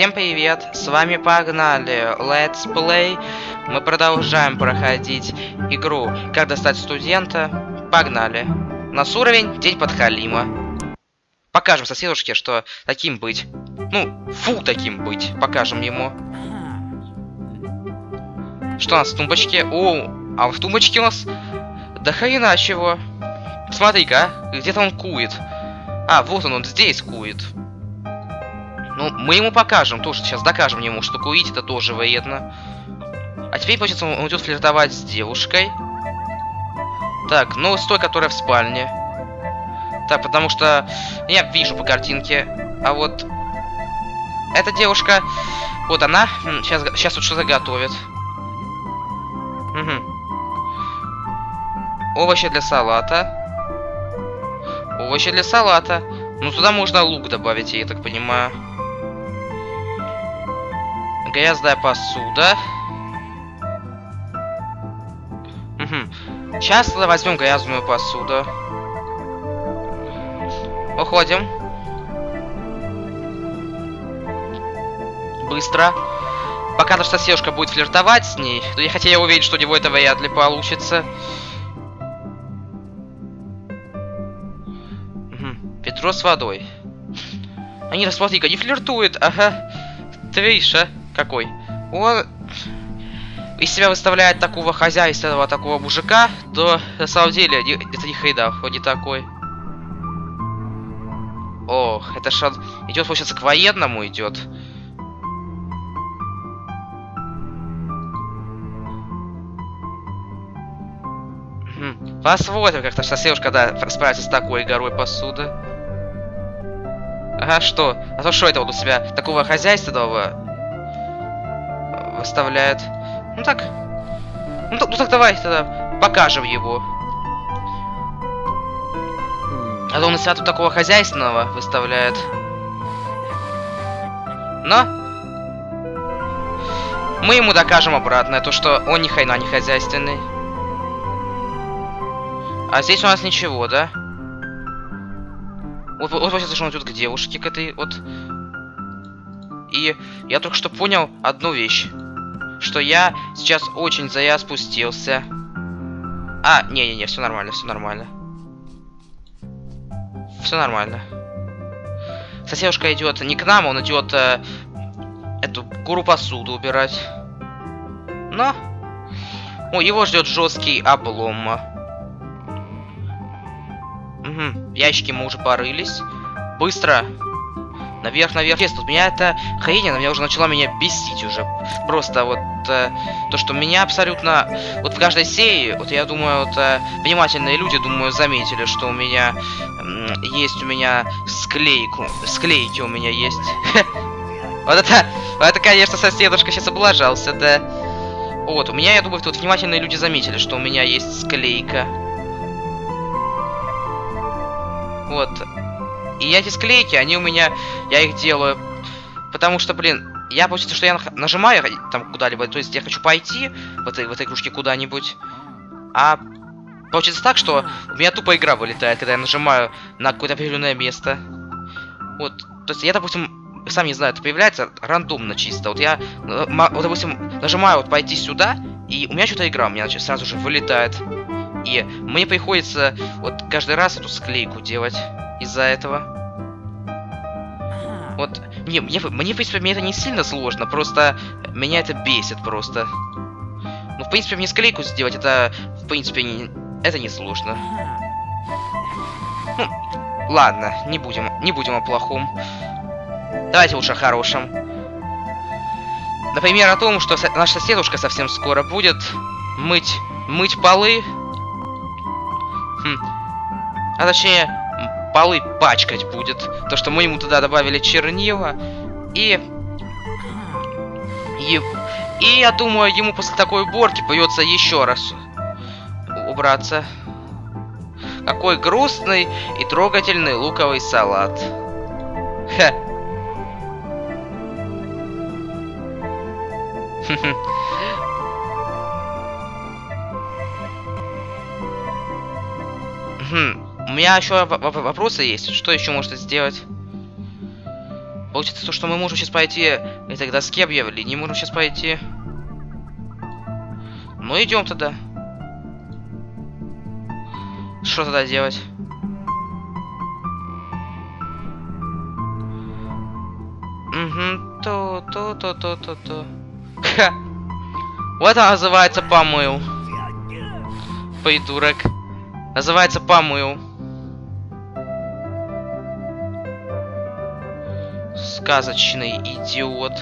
Всем привет, с вами Погнали Let's Play. Мы продолжаем проходить игру Как достать студента. Погнали. У нас уровень День подхалима. Покажем соседушке, что таким быть. Ну, фу таким быть. Покажем ему. Что у нас в тумбочке? О, а в тумбочке у нас... Да хрена чего. Смотри-ка, где-то он кует. А, вот он, он здесь кует. Ну, мы ему покажем, тоже сейчас докажем ему, что курить это тоже вредно. А теперь, получается, он идет флиртовать с девушкой. Так, ну, с той, которая в спальне. Так, потому что я вижу по картинке. А вот эта девушка, вот она, сейчас, сейчас вот что-то готовит. Угу. Овощи для салата. Овощи для салата. Ну, туда можно лук добавить, я так понимаю. Грязная посуда. Угу. Сейчас возьмем грязную посуду. Уходим. Быстро. Пока наша соседушка будет флиртовать с ней, то я хотя я уверен, что у него это вряд ли получится. Угу. Ведро с водой. Они, смотри-ка, не флиртуют, ага. Триша какой? Он из себя выставляет такого хозяйственного, такого мужика, то на самом деле это не хрена, он не такой. Ох, это ж он идет, получается, к военному идет. Посмотрим, как наша соседушка, да, справится с такой горой посуды. Ага, что? А то что это он у себя такого хозяйственного выставляет. Ну так. Ну, ну так давай тогда покажем его. А то он себя тут такого хозяйственного выставляет. Но мы ему докажем обратно, то что он ни хрена не хозяйственный. А здесь у нас ничего, да? Вот, вот, вот сейчас он идет к девушке, к этой вот. И я только что понял одну вещь что я сейчас очень зря спустился. А, не-не-не, все нормально, все нормально. Все нормально. Соседушка идет не к нам, он идет э, эту куру посуду убирать. Но о, его ждет жесткий облом. Угу, ящики мы уже порылись. Быстро Наверх, наверх. Тут меня это хрень, она меня уже начала меня бесить уже. Просто вот э, то, что меня абсолютно... Вот в каждой серии, вот я думаю, вот э, внимательные люди, думаю, заметили, что у меня э, есть у меня склейку. Склейки у меня есть. Вот это, это, конечно, соседушка сейчас облажался, да. Вот, у меня, я думаю, тут внимательные люди заметили, что у меня есть склейка. Вот, и эти склейки, они у меня, я их делаю, потому что, блин, я получится, что я нажимаю там куда-либо, то есть я хочу пойти в этой, в этой игрушке куда-нибудь, а получится так, что у меня тупо игра вылетает, когда я нажимаю на какое-то определенное место. Вот, то есть я, допустим, сам не знаю, это появляется рандомно чисто. Вот я, э, вот, допустим, нажимаю вот пойти сюда, и у меня что-то игра у меня сразу же вылетает. И мне приходится вот каждый раз эту склейку делать из-за этого. Вот, не, мне, мне, в принципе, мне это не сильно сложно, просто меня это бесит просто. Ну, в принципе, мне склейку сделать, это, в принципе, не, это не сложно. Ну, ладно, не будем, не будем о плохом. Давайте лучше о хорошем. Например, о том, что наша соседушка совсем скоро будет мыть, мыть полы. Хм. А точнее, полы пачкать будет. То, что мы ему туда добавили чернила. И... И, и я думаю, ему после такой уборки придется еще раз убраться. Какой грустный и трогательный луковый салат. Ха. Хм. У меня еще вопросы есть. Что еще можно сделать? Получится то, что мы можем сейчас пойти это к доске объявлений, можем сейчас пойти. Ну идем тогда. Что тогда делать? Угу, то, то, то, то, то, то. Ха. Вот она называется помыл. Придурок. Называется помыл. Сказочный идиот.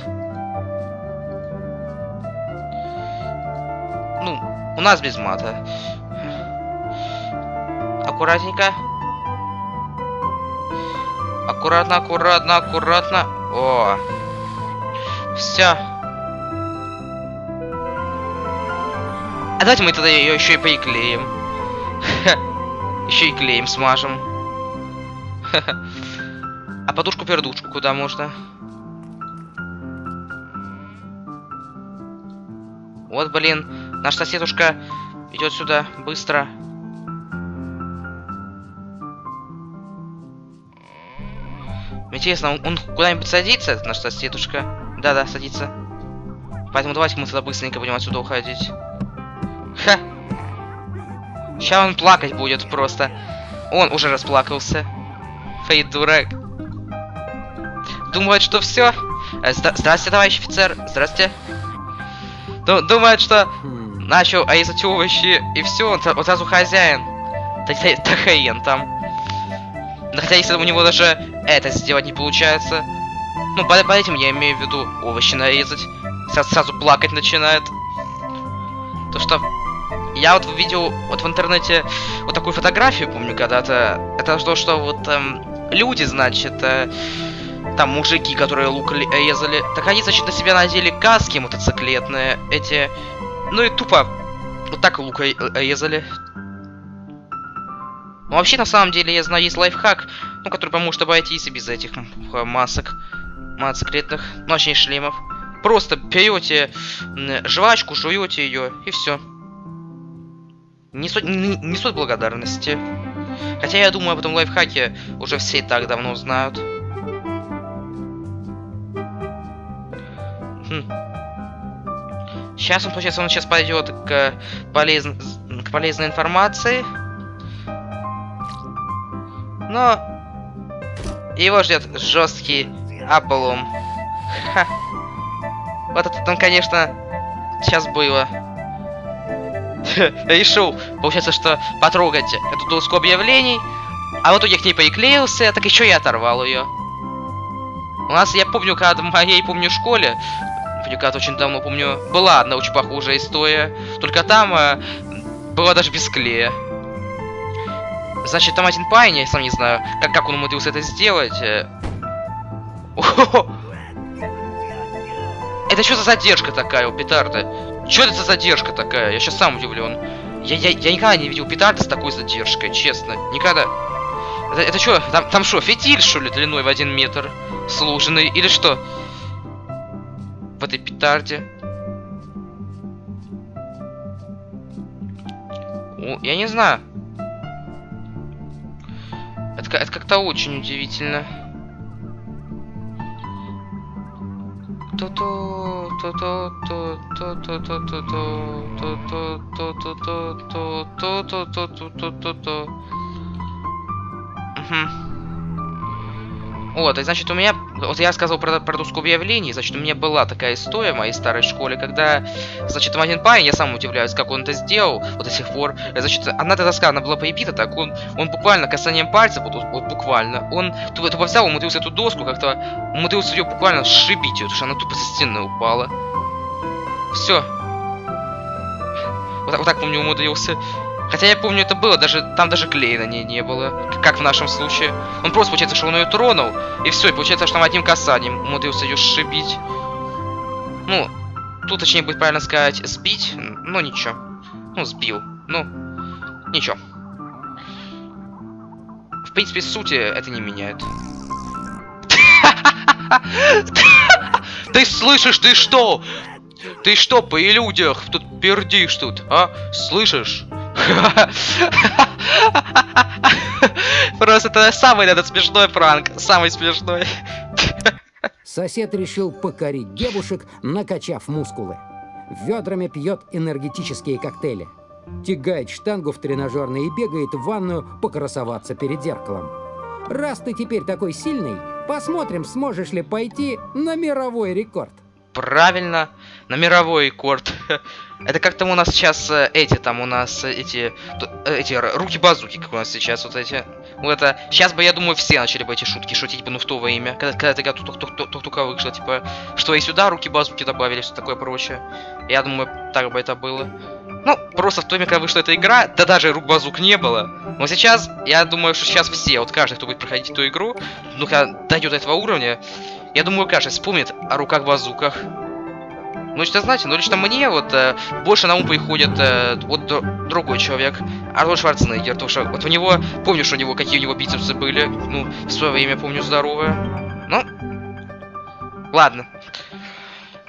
Ну, у нас без мата. Аккуратненько. Аккуратно, аккуратно, аккуратно. О. Все. А давайте мы тогда ее еще и приклеим. Еще и клеем смажем. А подушку-пердушку куда можно? Вот, блин, наш соседушка идет сюда быстро. Интересно, он, куда-нибудь садится, этот наш соседушка? Да-да, садится. Поэтому давайте мы тогда быстренько будем отсюда уходить. Ха! Сейчас он плакать будет просто. Он уже расплакался. Фейд дурак. Думает, что все. Э, здрасте, товарищ офицер. Здрасте. Ду думает, что начал резать овощи и все, он, он сразу хозяин. Тахаен там. Да хотя если у него даже это сделать не получается. Ну, под, под этим я имею в виду овощи нарезать. Сразу, сразу плакать начинает. То что я вот видел вот в интернете вот такую фотографию, помню, когда-то. Это то, что вот эм, люди, значит, э, там мужики, которые лук резали, так они, значит, на себя надели каски мотоциклетные, эти, ну и тупо вот так лук резали. Ну, вообще, на самом деле, я знаю, есть лайфхак, ну, который поможет обойтись и без этих масок мотоциклетных, ну, точнее, шлемов. Просто берете жвачку, жуете ее, и все. Несут, несут благодарности. Хотя я думаю, об этом лайфхаке уже все и так давно знают. Хм. Сейчас он, получается, он сейчас пойдет к, полез... к полезной информации. Но его ждет жесткий облом. Вот это там, конечно, сейчас было. Решил, получается, что потрогать эту доску объявлений. А вот я к ней приклеился, так еще и оторвал ее. У нас, я помню, когда в моей, помню, школе, помню, когда очень давно помню, была одна очень похожая история. Только там э, была даже без клея. Значит, там один парень, я сам не знаю, как, как он умудрился это сделать. Э. Это что за задержка такая у петарды? Что это за задержка такая? Я сейчас сам удивлен. Я, я, я никогда не видел петарды с такой задержкой, честно. Никогда. Это, это что, там, там что, фитиль, что ли, длиной в один метр? Сложенный, или что? В этой петарде. О, я не знаю. Это, это как-то очень удивительно. То-то, то-то, то-то, то-то, то-то, то-то, то-то, то-то, то-то, то-то, то-то. Вот, и значит, у меня... Вот я сказал про, про доску объявлений, значит, у меня была такая история в моей старой школе, когда, значит, там один парень, я сам удивляюсь, как он это сделал, вот до сих пор. Значит, одна эта доска, она была прибита, так он, он буквально касанием пальца, вот, вот буквально, он тупо, тупо взял, умудрился эту доску как-то, умудрился ее буквально сшибить, потому что она тупо со стены упала. Все. Вот, вот так, помню, умудрился. Хотя я помню, это было, даже там даже клея на ней не было, как в нашем случае. Он просто, получается, что он ее тронул, и все, и получается, что он одним касанием умудрился ее сшибить. Ну, тут точнее будет правильно сказать сбить, но ничего. Ну, сбил. Ну, ничего. В принципе, сути это не меняет. Ты слышишь, ты что? Ты что, по людях тут пердишь тут, а? Слышишь? Просто это самый этот смешной пранк. Самый смешной. Сосед решил покорить девушек, накачав мускулы. Ведрами пьет энергетические коктейли. Тягает штангу в тренажерный и бегает в ванную покрасоваться перед зеркалом. Раз ты теперь такой сильный, посмотрим, сможешь ли пойти на мировой рекорд. Правильно, на мировой рекорд. Это как там у нас сейчас э, эти, там у нас э, эти, э, эти руки-базуки, как у нас сейчас вот эти. Вот это, сейчас бы, я думаю, все начали бы эти шутки шутить бы, ну, в то время, когда, когда ты только вышло, типа, что и сюда руки-базуки добавили, все такое прочее. Я думаю, так бы это было. Ну, просто в то время, когда вышла эта игра, да даже рук базук не было. Но сейчас, я думаю, что сейчас все, вот каждый, кто будет проходить эту игру, ну, когда дойдет до этого уровня, я думаю, каждый вспомнит о руках-базуках. Ну, что знаете, ну, лично мне вот э, больше на ум приходит э, вот другой человек, Арнольд Шварценеггер, потому что вот у него, помню, что у него, какие у него бицепсы были, ну, в свое время, помню, здоровые. Ну, ладно.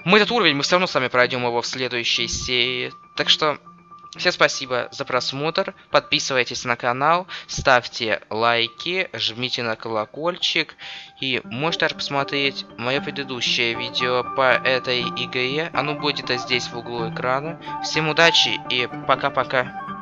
Мы этот уровень, мы все равно с вами пройдем его в следующей серии. Так что Всем спасибо за просмотр. Подписывайтесь на канал, ставьте лайки, жмите на колокольчик. И можете даже посмотреть мое предыдущее видео по этой игре. Оно будет здесь в углу экрана. Всем удачи и пока-пока.